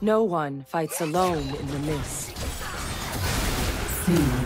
No one fights alone in the mist. Soon.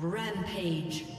Rampage.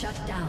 Shut down.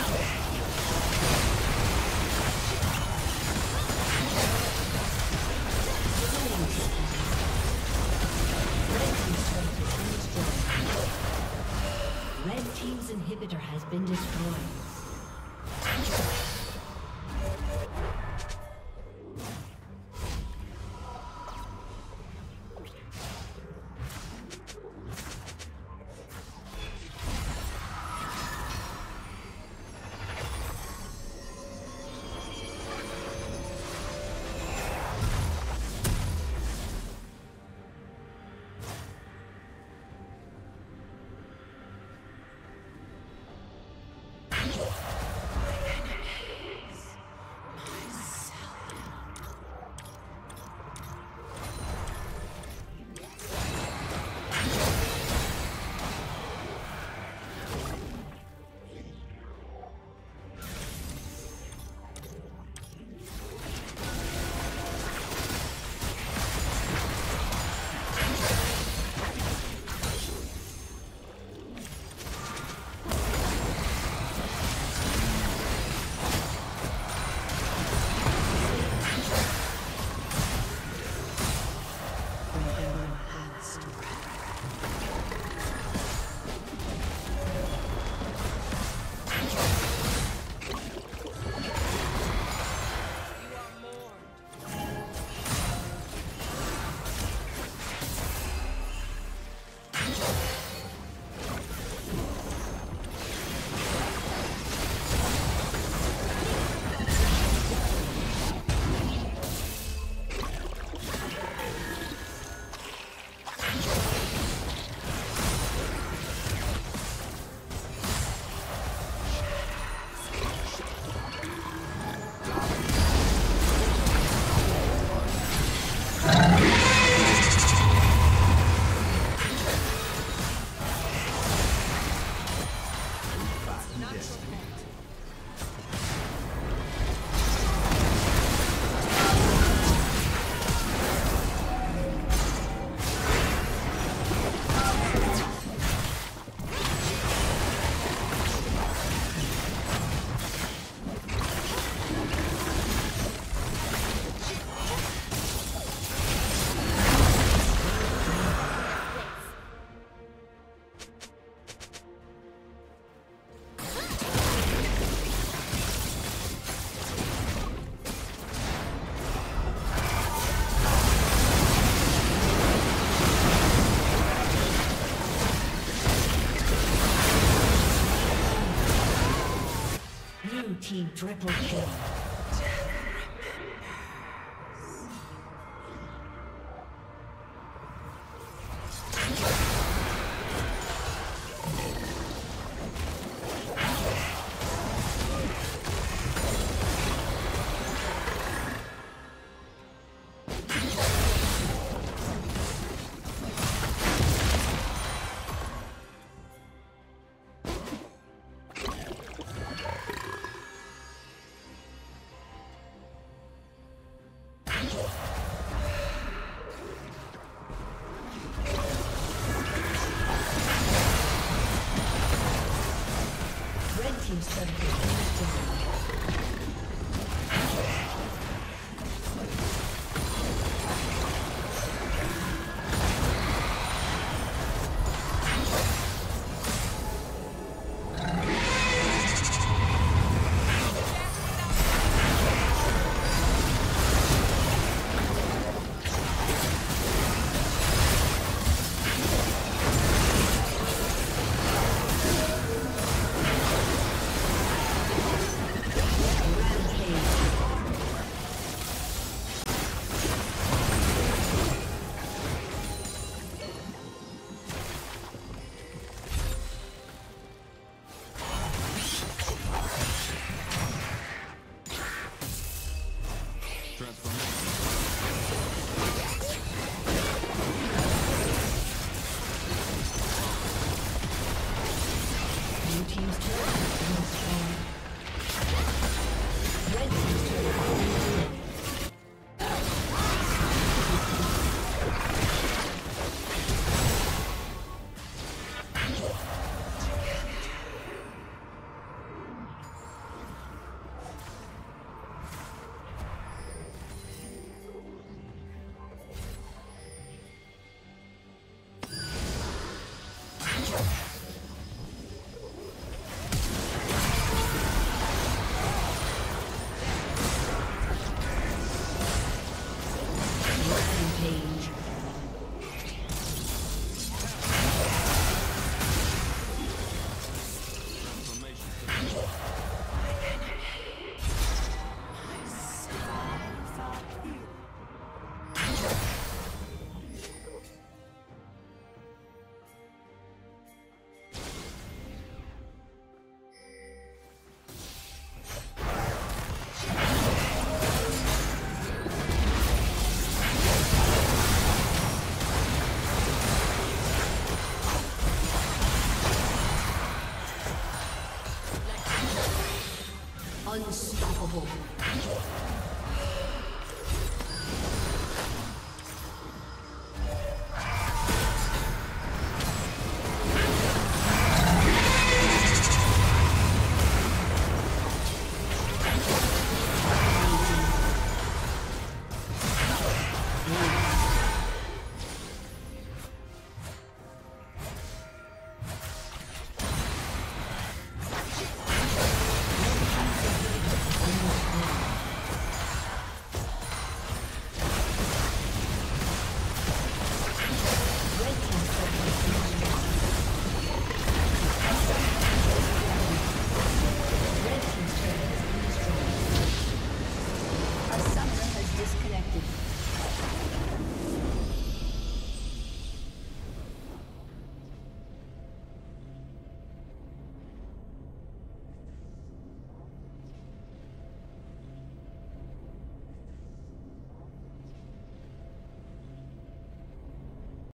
Triple kill. Yeah.